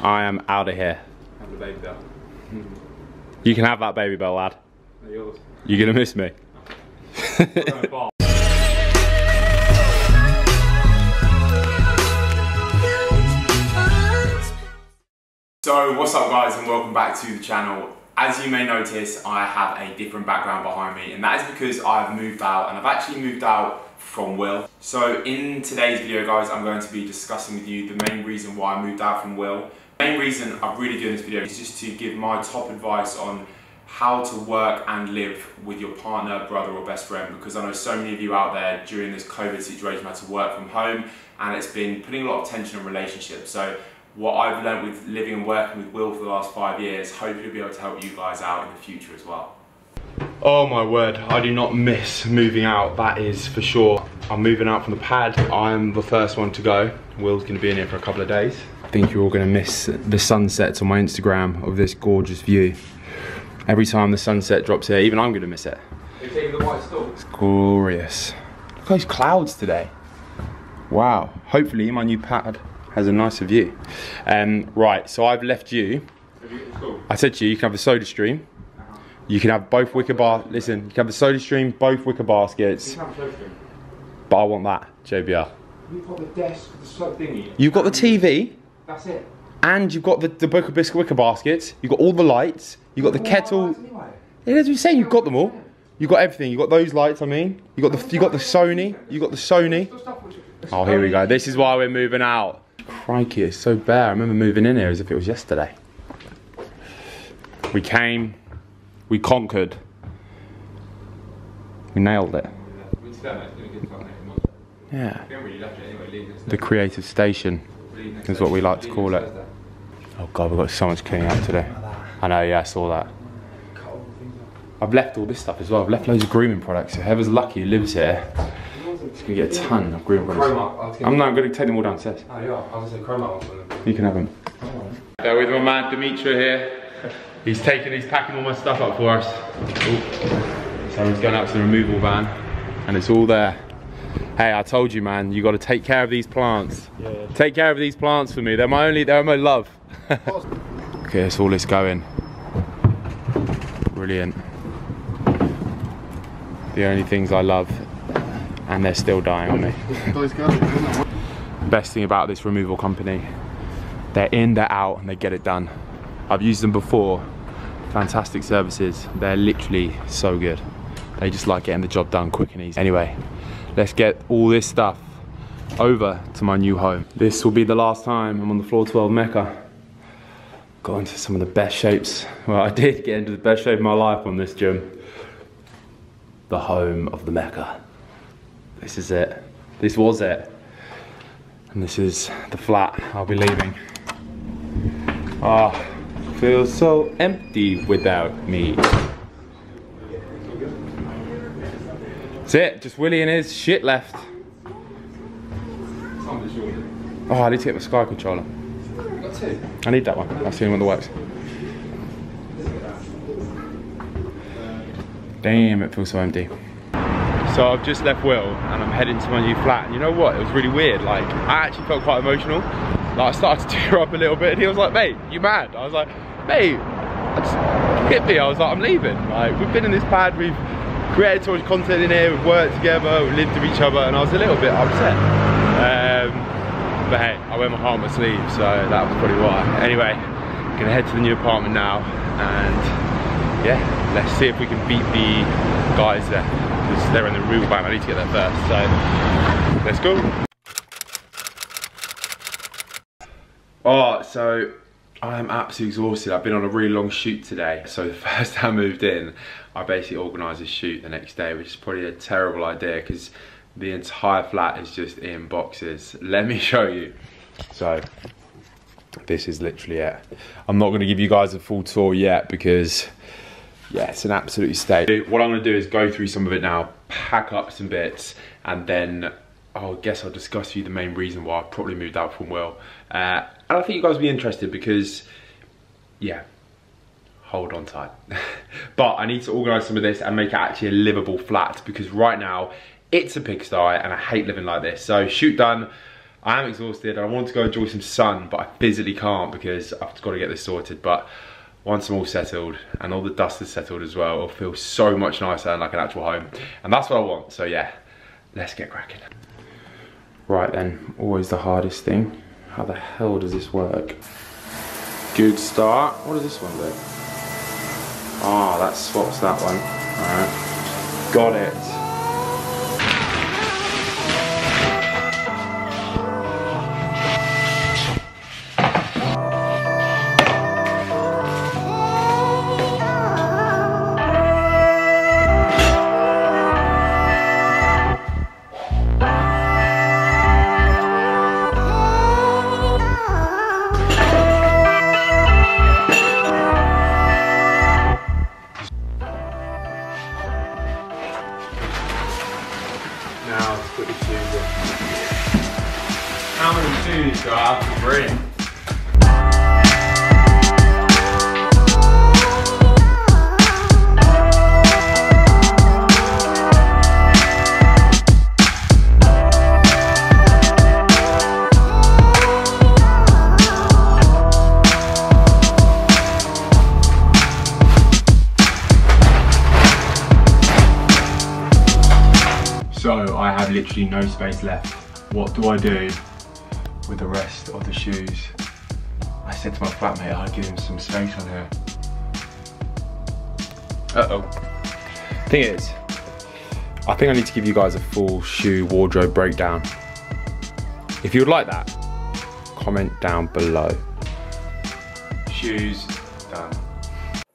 I am out of here. Have the Babybel. You can have that Babybel, lad. They're yours. You're gonna miss me. So what's up guys and welcome back to the channel. As you may notice, I have a different background behind me and that is because I've moved out and I've actually moved out from Will. So in today's video guys, I'm going to be discussing with you the main reason why I moved out from Will. The main reason I'm really doing this video is just to give my top advice on how to work and live with your partner, brother or best friend because I know so many of you out there during this COVID situation had to work from home and it's been putting a lot of tension in relationships. So what I've learned with living and working with Will for the last five years, hopefully be able to help you guys out in the future as well. Oh my word, I do not miss moving out, that is for sure. I'm moving out from the pad, I'm the first one to go. Will's gonna be in here for a couple of days. I think you're all gonna miss the sunsets on my Instagram of this gorgeous view. Every time the sunset drops here, even I'm gonna miss it. They're taking the white stall. It's glorious. Look at those clouds today. Wow, hopefully my new pad has a nicer view. Um, right, so I've left you. I said to you, you can have the SodaStream. You can have both wicker bar. Listen, you can have the SodaStream, both wicker baskets. You can have a close room. But I want that, JBL. You've got the desk, the sub thingy. You've got the TV, That's it. and you've got the, the Book of Biscuit wicker baskets. You've got all the lights. You've got the kettle. Anyway. Yeah, as we say, you've got them all. You've got everything. You've got those lights. I mean, you got the you got the Sony. You got the Sony. The stuff which- Oh, here we go. This is why we're moving out. Crikey, it's so bare. I remember moving in here as if it was yesterday. We came, we conquered, we nailed it. We still have it. It's gonna get fun next month. Yeah. We haven't really left it anyway. Leave next The creative station is what we like to call it. Oh god, we've got so much cleaning up today. I know, yeah, I saw that. I've left all this stuff as well. I've left loads of grooming products. So whoever's lucky who lives here, is gonna get a ton of grooming products. I was gonna- I'm not gonna take them all downstairs. Oh, yeah. I was gonna say Chroma ones on them. You can have them. There with my man Dimitri here. He's taking, he's packing all my stuff up for us. Ooh. So he's going out to the removal van, and it's all there. Hey, I told you, man, you got to take care of these plants. Yeah, Take care of these plants for me. They're my only, they're my love. okay, that's all this going. Brilliant. The only things I love, and they're still dying on me. Best thing about this removal company they're in, they're out, and they get it done. I've used them before. Fantastic services. They're literally so good. They just like getting the job done quick and easy. Anyway, let's get all this stuff over to my new home. This will be the last time I'm on the floor 12 Mecca. Got into some of the best shapes. Well, I did get into the best shape of my life on this gym. The home of the Mecca. This is it. This was it. And this is the flat I'll be leaving. Ah, feels so empty without me. That's it, just Willie and his shit left. Oh, I need to get my Sky controller. I need that one. That's the only one that works. Damn, it feels so empty. So I've just left Will and I'm heading to my new flat. And you know what? It was really weird. Like, I actually felt quite emotional. Like, I started to tear up a little bit and he was like, mate, you mad? I was like, mate, I just hit me. I was like, I'm leaving. Like, we've been in this pad, we've created so much content in here, we've worked together, we've lived with each other, and I was a little bit upset. Um, but hey, I wear my heart on my sleeve, so that was probably why. Anyway, gonna head to the new apartment now, and yeah, let's see if we can beat the guys there. Because they're in the removal van, I need to get there first, so let's go. Oh, so I'm absolutely exhausted. I've been on a really long shoot today. So the first time I moved in, I basically organised a shoot the next day, which is probably a terrible idea because the entire flat is just in boxes. Let me show you. So this is literally it. I'm not gonna give you guys a full tour yet because yeah, it's an absolute state. What I'm gonna do is go through some of it now, pack up some bits, and then I guess I'll discuss with you the main reason why I probably moved out from Will. Uh, and I think you guys will be interested because, yeah, hold on tight. but I need to organise some of this and make it actually a livable flat because right now it's a pigsty and I hate living like this. So shoot done. I am exhausted. I want to go enjoy some sun, but I physically can't because I've got to get this sorted. But once I'm all settled and all the dust is settled as well, it'll feel so much nicer and like an actual home. And that's what I want. So yeah, let's get cracking. Right then, always the hardest thing. How the hell does this work? Good start. What does this one do? Ah, oh, that swaps that one. Alright. Got it. Literally no space left. What do I do with the rest of the shoes? I said to my flatmate I'd give him some space on here. Uh-oh. Thing is, I think I need to give you guys a full shoe wardrobe breakdown. If you would like that, comment down below. Shoes, done.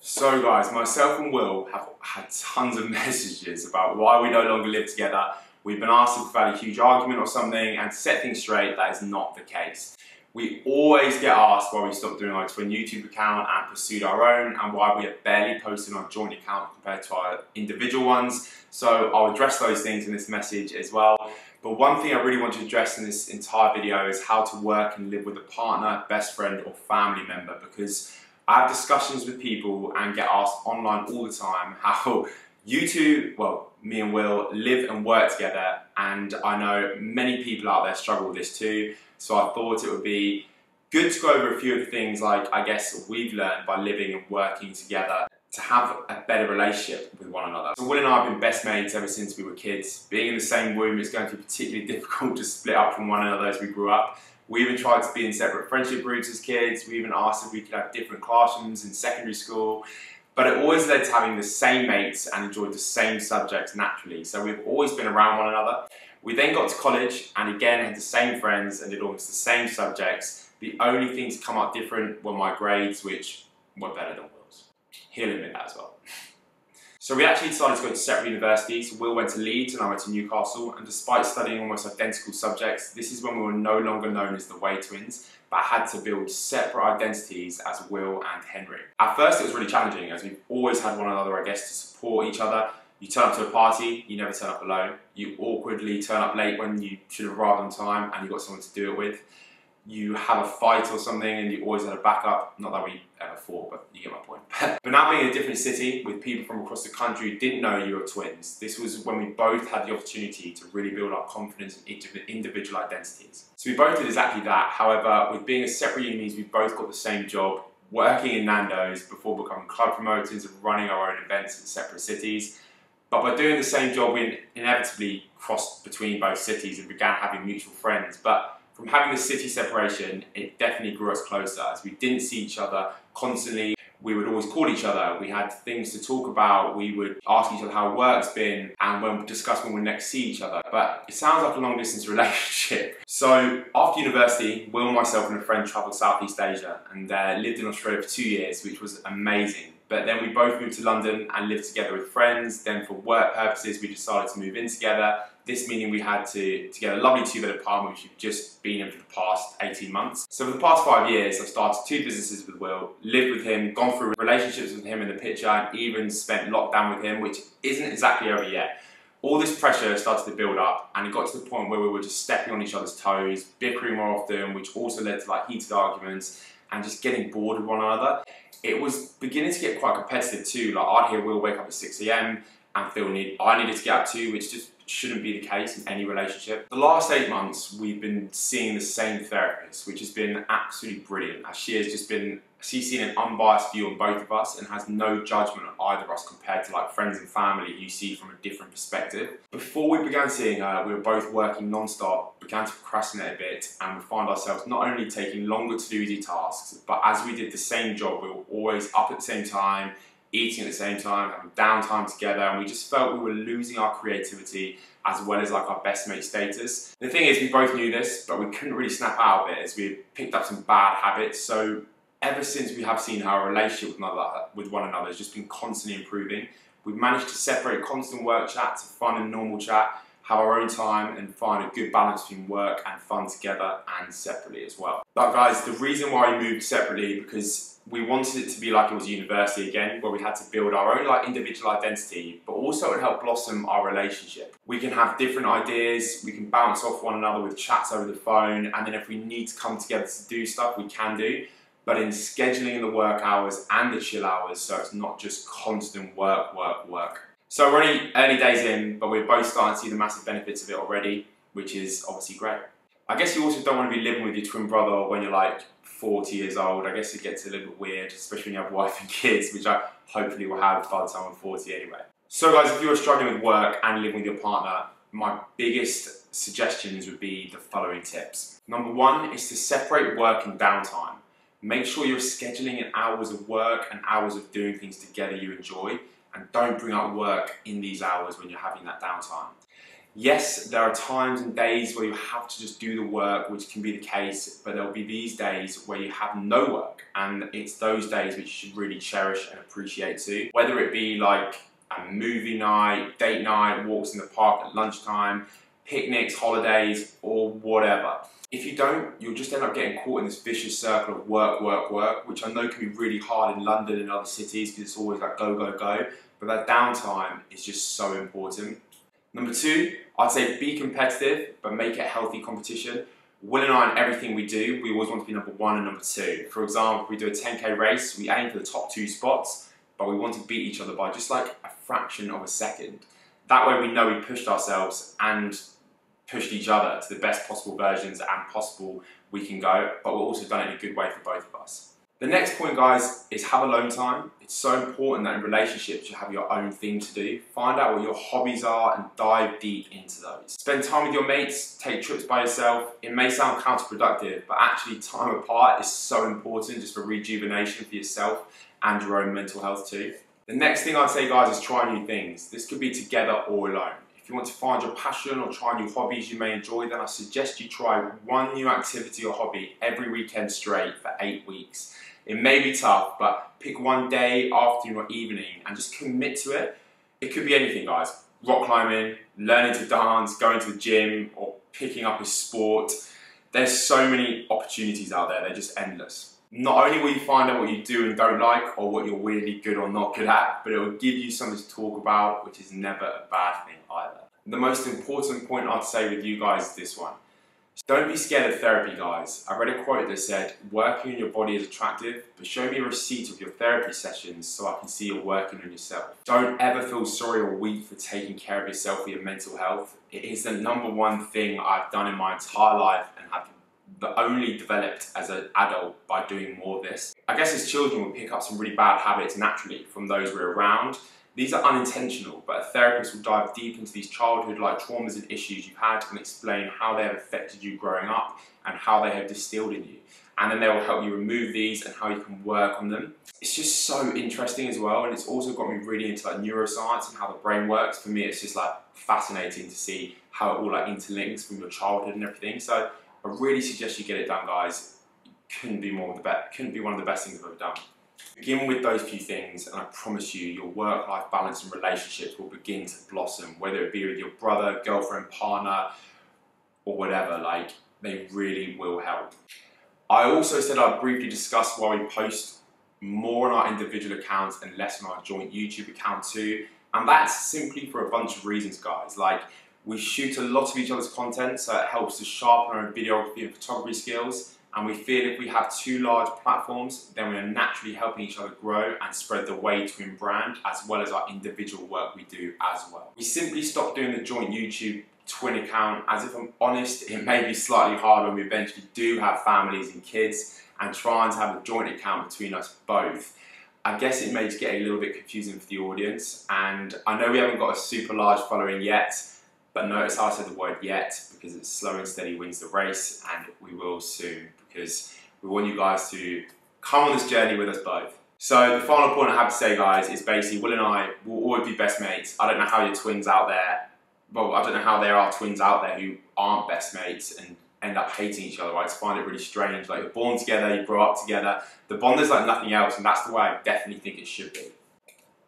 So guys, myself and Will have had tons of messages about why we no longer live together. We've been asked if we've a huge argument or something, and set things straight, that is not the case. We always get asked why we stopped doing our twin YouTube account and pursued our own, and why we are barely posting on joint account compared to our individual ones. So I'll address those things in this message as well. But one thing I really want to address in this entire video is how to work and live with a partner, best friend, or family member because I have discussions with people and get asked online all the time how you two, well, me and Will, live and work together, and I know many people out there struggle with this too. So I thought it would be good to go over a few of the things like I guess we've learned by living and working together to have a better relationship with one another. So Will and I have been best mates ever since we were kids. Being in the same room is going to be particularly difficult to split up from one another as we grew up. We even tried to be in separate friendship groups as kids. We even asked if we could have different classrooms in secondary school. But it always led to having the same mates and enjoyed the same subjects naturally. So we've always been around one another. We then got to college and again had the same friends and did almost the same subjects. The only things come up different were my grades, which were better than Will's. He'll admit that as well. So we actually decided to go to separate universities. Will went to Leeds and I went to Newcastle. And despite studying almost identical subjects, this is when we were no longer known as the Wade Twins, but had to build separate identities as Will and Henry. At first, it was really challenging as we've always had one another, I guess, to support each other. You turn up to a party, you never turn up alone. You awkwardly turn up late when you should have arrived on time and you've got someone to do it with you have a fight or something and you always had a backup. Not that we ever fought, but you get my point. but now being in a different city with people from across the country who didn't know you were twins, this was when we both had the opportunity to really build our confidence and individual identities. So we both did exactly that. However, with being a separate unis, we both got the same job, working in Nando's before becoming club promoters and running our own events in separate cities. But by doing the same job, we inevitably crossed between both cities and began having mutual friends. But from having the city separation, it definitely grew us closer as we didn't see each other constantly. We would always call each other. We had things to talk about. We would ask each other how work's been and when we discuss when we next see each other. But it sounds like a long distance relationship. So after university, Will, myself and a friend travelled Southeast Asia and uh, lived in Australia for two years, which was amazing. But then we both moved to London and lived together with friends. Then for work purposes, we decided to move in together. This meaning we had to, to get a lovely two-bed apartment, which we've just been in for the past 18 months. So for the past five years, I've started two businesses with Will, lived with him, gone through relationships with him in the picture, and even spent lockdown with him, which isn't exactly over yet. All this pressure started to build up, and it got to the point where we were just stepping on each other's toes, bickering more often, which also led to like heated arguments and just getting bored with one another. It was beginning to get quite competitive too. Like I'd hear Will wake up at 6 a.m and feel need I needed to get up too, which just shouldn't be the case in any relationship. The last eight months, we've been seeing the same therapist, which has been absolutely brilliant. As she has just been, she's seen an unbiased view on both of us and has no judgment on either of us compared to like friends and family you see from a different perspective. Before we began seeing her, we were both working non-stop, began to procrastinate a bit, and we find ourselves not only taking longer to do easy tasks, but as we did the same job, we were always up at the same time, eating at the same time, having downtime together, and we just felt we were losing our creativity as well as like our best mate status. The thing is, we both knew this, but we couldn't really snap out of it as we picked up some bad habits. So ever since we have seen how our relationship with, another, with one another has just been constantly improving. We've managed to separate constant work chat to fun and normal chat, have our own time and find a good balance between work and fun together and separately as well. But guys, the reason why we moved separately because we wanted it to be like it was university again, where we had to build our own like individual identity, but also it helped blossom our relationship. We can have different ideas, we can bounce off one another with chats over the phone, and then if we need to come together to do stuff, we can do. But in scheduling the work hours and the chill hours, so it's not just constant work, work, work. So we're only early days in, but we're both starting to see the massive benefits of it already, which is obviously great. I guess you also don't want to be living with your twin brother when you're like 40 years old. I guess it gets a little bit weird, especially when you have wife and kids, which I hopefully will have by the time I'm 40 anyway. So guys, if you're struggling with work and living with your partner, my biggest suggestions would be the following tips. Number one is to separate work and downtime. Make sure you're scheduling in hours of work and hours of doing things together you enjoy, and don't bring up work in these hours when you're having that downtime. Yes, there are times and days where you have to just do the work, which can be the case, but there'll be these days where you have no work, and it's those days which you should really cherish and appreciate too. Whether it be like a movie night, date night, walks in the park at lunchtime, picnics, holidays, or whatever. If you don't, you'll just end up getting caught in this vicious circle of work, work, work, which I know can be really hard in London and other cities because it's always like go, go, go. But that downtime is just so important. Number two, I'd say be competitive, but make it a healthy competition. Will and I, in everything we do, we always want to be number one and number two. For example, if we do a 10k race, we aim for the top two spots, but we want to beat each other by just like a fraction of a second. That way we know we pushed ourselves and pushed each other to the best possible versions and possible we can go, but we've also done it in a good way for both of us. The next point, guys, is have alone time. It's so important that in relationships you have your own thing to do. Find out what your hobbies are and dive deep into those. Spend time with your mates, take trips by yourself. It may sound counterproductive, but actually time apart is so important just for rejuvenation for yourself and your own mental health too. The next thing I'd say, guys, is try new things. This could be together or alone. If you want to find your passion or try new hobbies you may enjoy, then I suggest you try one new activity or hobby every weekend straight for eight weeks. It may be tough, but pick one day, afternoon or evening and just commit to it. It could be anything, guys. Rock climbing, learning to dance, going to the gym, or picking up a sport. There's so many opportunities out there, they're just endless. Not only will you find out what you do and don't like, or what you're weirdly good or not good at, but it will give you something to talk about, which is never a bad thing either. The most important point I'd say with you guys is this one. Don't be scared of therapy, guys. I read a quote that said, working on your body is attractive, but show me a receipt of your therapy sessions so I can see you're working on yourself. Don't ever feel sorry or weak for taking care of yourself for your mental health. It is the number one thing I've done in my entire life and have only developed as an adult by doing more of this. I guess as children we pick up some really bad habits naturally from those we're around these are unintentional, but a therapist will dive deep into these childhood-like traumas and issues you've had and explain how they have affected you growing up and how they have distilled in you. And then they will help you remove these and how you can work on them. It's just so interesting as well, and it's also got me really into like neuroscience and how the brain works. For me, it's just like fascinating to see how it all like interlinks from your childhood and everything. So I really suggest you get it done, guys. Couldn't be more the best. Couldn't be one of the best things I've ever done. Begin with those few things, and I promise you, your work life balance and relationships will begin to blossom, whether it be with your brother, girlfriend, partner, or whatever. Like, they really will help. I also said I'd briefly discuss why we post more on our individual accounts and less on our joint YouTube account too. And that's simply for a bunch of reasons, guys. Like, we shoot a lot of each other's content, so it helps to sharpen our videography and photography skills And we feel if we have two large platforms, then we are naturally helping each other grow and spread the Wade Twin brand, as well as our individual work we do as well. We simply stopped doing the joint YouTube twin account, as if I'm honest, it may be slightly hard when we eventually do have families and kids, and trying to have a joint account between us both. I guess it may get a little bit confusing for the audience, and I know we haven't got a super large following yet, but notice how I said the word yet because it's slow and steady wins the race, and we will soon because we want you guys to come on this journey with us both. So the final point I have to say, guys, is basically Will and I will always be best mates. I don't know how your twins out there, well, I don't know how there are twins out there who aren't best mates and end up hating each other. I just find it really strange. Like you're born together, you grow up together. The bond is like nothing else, and that's the way I definitely think it should be.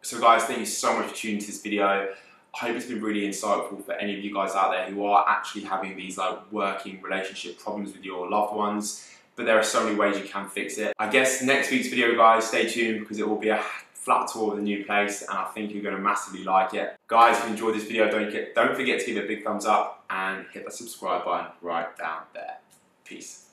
So guys, thank you so much for tuning to this video. I hope it's been really insightful for any of you guys out there who are actually having these like working relationship problems with your loved ones. But there are so many ways you can fix it. I guess next week's video, guys, stay tuned because it will be a flat tour of the new place and I think you're going to massively like it. Guys, if you enjoyed this video, don't, get, don't forget to give it a big thumbs up and hit the subscribe button right down there. Peace.